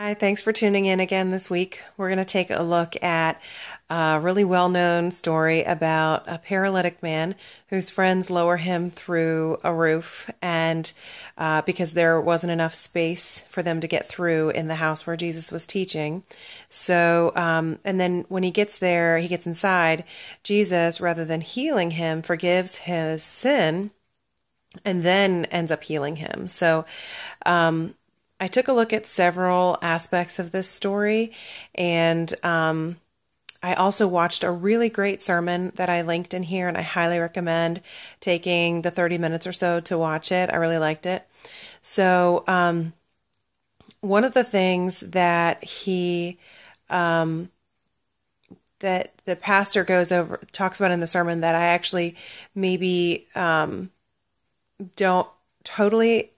Hi, thanks for tuning in again this week. We're going to take a look at a really well known story about a paralytic man whose friends lower him through a roof, and uh, because there wasn't enough space for them to get through in the house where Jesus was teaching. So, um, and then when he gets there, he gets inside, Jesus, rather than healing him, forgives his sin and then ends up healing him. So, um, I took a look at several aspects of this story, and um, I also watched a really great sermon that I linked in here, and I highly recommend taking the 30 minutes or so to watch it. I really liked it. So, um, one of the things that he, um, that the pastor goes over, talks about in the sermon that I actually maybe um, don't totally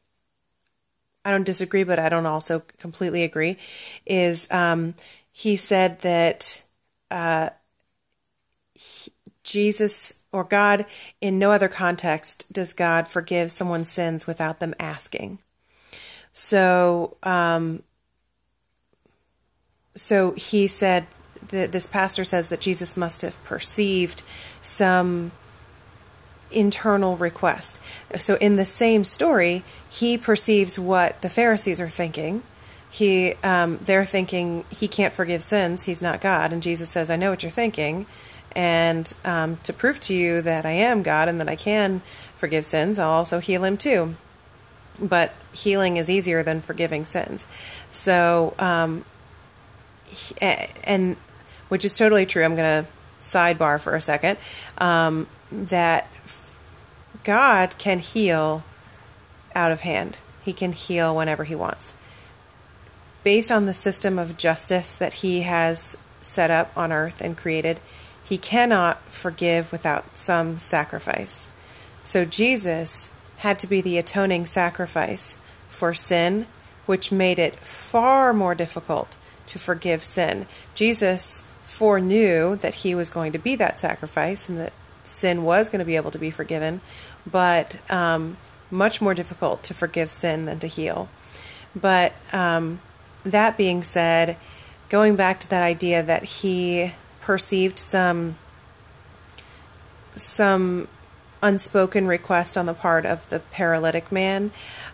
I don't disagree, but I don't also completely agree, is um, he said that uh, he, Jesus or God, in no other context, does God forgive someone's sins without them asking. So, um, so he said that this pastor says that Jesus must have perceived some internal request. So in the same story, he perceives what the Pharisees are thinking. He, um, they're thinking he can't forgive sins. He's not God, and Jesus says, "I know what you're thinking, and um, to prove to you that I am God and that I can forgive sins, I'll also heal him too." But healing is easier than forgiving sins. So, um, and which is totally true. I'm going to sidebar for a second. Um, that God can heal out of hand. He can heal whenever he wants. Based on the system of justice that he has set up on earth and created, he cannot forgive without some sacrifice. So Jesus had to be the atoning sacrifice for sin, which made it far more difficult to forgive sin. Jesus foreknew that he was going to be that sacrifice and that sin was going to be able to be forgiven, but um, much more difficult to forgive sin than to heal. But um, that being said, going back to that idea that he perceived some some unspoken request on the part of the paralytic man.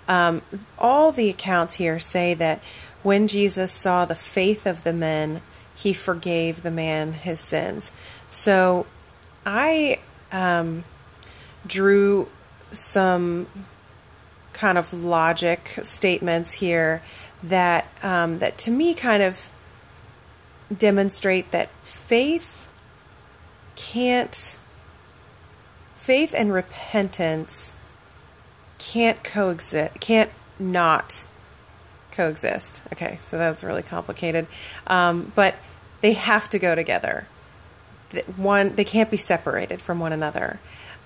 Um, all the accounts here say that when Jesus saw the faith of the men, he forgave the man his sins. So I um, drew some kind of logic statements here that um, that to me kind of demonstrate that faith can't faith and repentance can't coexist can't not coexist okay so that's really complicated um, but they have to go together one they can't be separated from one another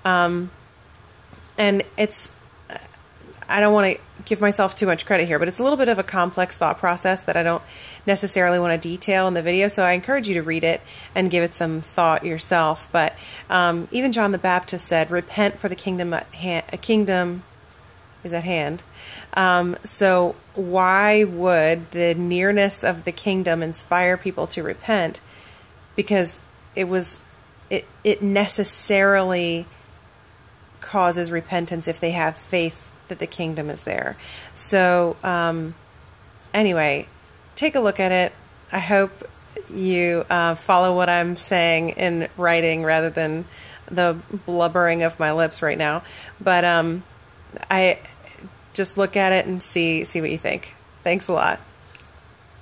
um, and it's I don't want to give myself too much credit here, but it's a little bit of a complex thought process that I don't necessarily want to detail in the video. So I encourage you to read it and give it some thought yourself. But um, even John the Baptist said, "Repent, for the kingdom at hand, a kingdom is at hand." Um, so why would the nearness of the kingdom inspire people to repent? Because it was it it necessarily causes repentance if they have faith that the kingdom is there. So um, anyway, take a look at it. I hope you uh, follow what I'm saying in writing rather than the blubbering of my lips right now. But um, I just look at it and see see what you think. Thanks a lot.